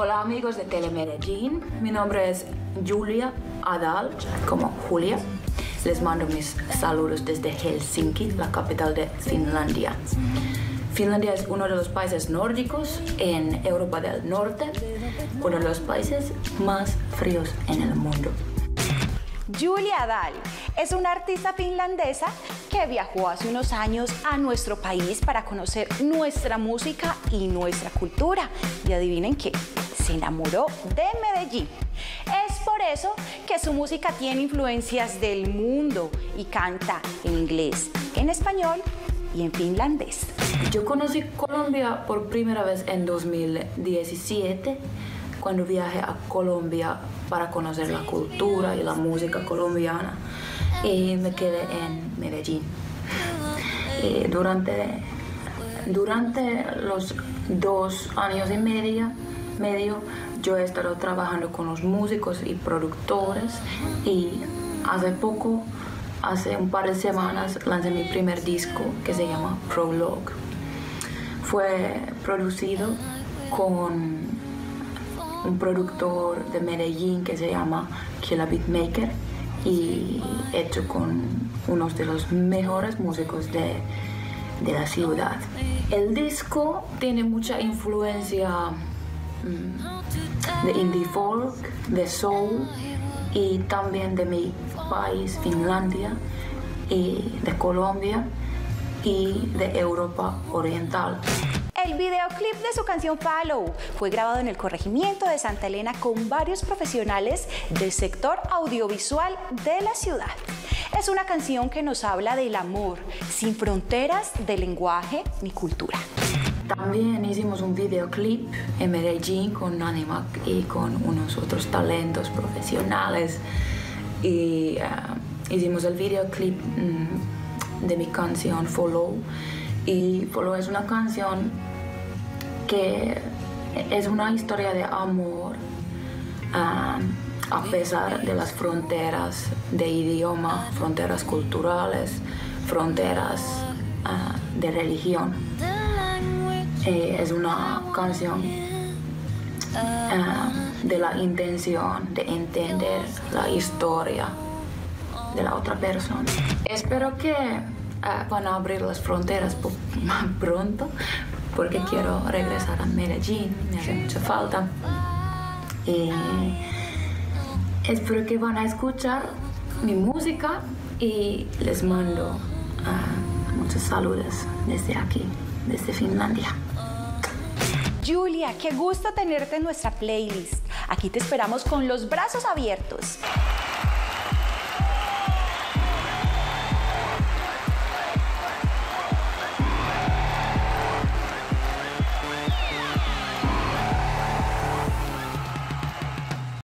Hola amigos de Telemedellín, mi nombre es Julia Adal, como Julia. Les mando mis saludos desde Helsinki, la capital de Finlandia. Finlandia es uno de los países nórdicos en Europa del Norte, uno de los países más fríos en el mundo. Julia Adal es una artista finlandesa que viajó hace unos años a nuestro país para conocer nuestra música y nuestra cultura. Y adivinen qué, se enamoró de Medellín. Es por eso que su música tiene influencias del mundo y canta en inglés, en español y en finlandés. Yo conocí Colombia por primera vez en 2017 cuando viajé a Colombia para conocer la cultura y la música colombiana y me quedé en Medellín. Y durante, durante los dos años y medio, medio yo he estado trabajando con los músicos y productores y hace poco, hace un par de semanas, lancé mi primer disco que se llama Prologue. Fue producido con un productor de Medellín que se llama Killa Beatmaker y hecho con unos de los mejores músicos de, de la ciudad. El disco tiene mucha influencia de indie folk, de soul y también de mi país, Finlandia, y de Colombia y de Europa Oriental. El videoclip de su canción Follow fue grabado en el corregimiento de Santa Elena con varios profesionales del sector audiovisual de la ciudad. Es una canción que nos habla del amor, sin fronteras de lenguaje ni cultura. También hicimos un videoclip en Medellín con Animac y con unos otros talentos profesionales. Y uh, hicimos el videoclip mm, de mi canción Follow. Y Follow es una canción que es una historia de amor um, a pesar de las fronteras de idioma, fronteras culturales, fronteras uh, de religión. Eh, es una canción uh, de la intención de entender la historia de la otra persona. Espero que uh, van a abrir las fronteras pronto porque quiero regresar a Medellín, me hace mucha falta. Espero que van a escuchar mi música y les mando uh, muchos saludos desde aquí, desde Finlandia. Julia, qué gusto tenerte en nuestra playlist. Aquí te esperamos con los brazos abiertos.